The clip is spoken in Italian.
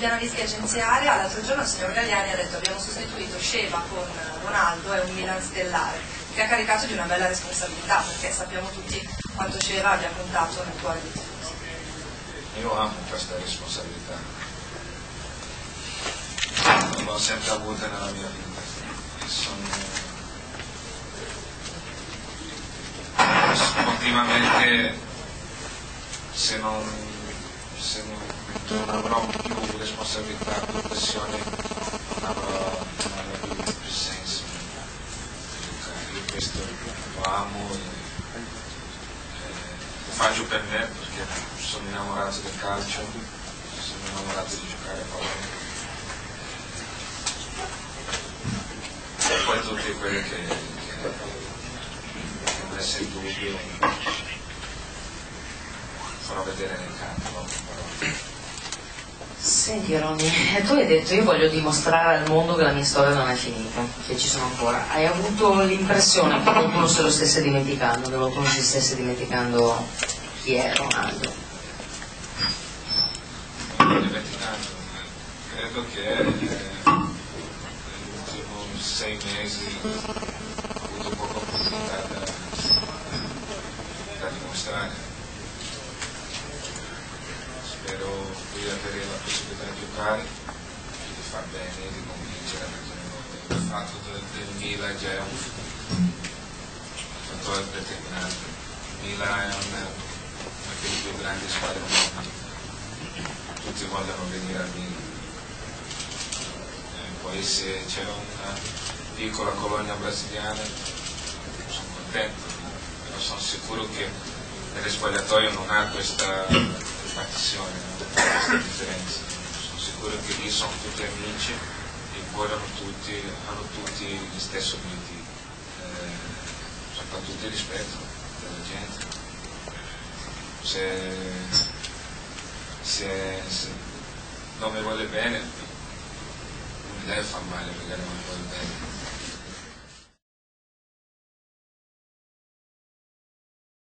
gli analisti agenziari, l'altro giorno il signor Galliani ha detto abbiamo sostituito Sceva con Ronaldo e un Milan stellare, che ha caricato di una bella responsabilità, perché sappiamo tutti quanto Sceva abbia contato nel cuore di tutti. Io amo questa responsabilità, l'ho sempre avuta nella mia vita. Sono... Continuamente, se non, se non, avrò più responsabilità, più pressione, non avrò, non avrò più, più senso. Io questo lo amo e, e lo faccio per me perché sono innamorato del calcio, sono innamorato di giocare a pallone. E poi tutte quelle che, che, che non messe in dubbio farò vedere nel? Però- Senti Ronny, tu hai detto io voglio dimostrare al mondo che la mia storia non è finita, che ci sono ancora. Hai avuto l'impressione che qualcuno se lo stesse dimenticando, che qualcuno si stesse dimenticando chi è Ronaldo? Non dimenticando, credo che eh, negli ultimi sei mesi ho avuto poca opportunità da, da dimostrare. Spero di avere la possibilità di giocare, di far bene, di convincere perché il fatto del, del Milan già è un fattore determinante. Il Milan è una, delle più grandi squadre del mondo tutti vogliono venire a Milan. E poi se c'è una piccola colonia brasiliana sono contento, però sono sicuro che nello spogliatoio non ha questa ripartizione, no? questa differenza. Sono sicuro che lì sono tutti amici e vogliono tutti, hanno tutti gli stessi obiettivi, eh, soprattutto il rispetto della gente. Se se, se non mi vuole bene, non mi deve far male perché non mi vuole bene.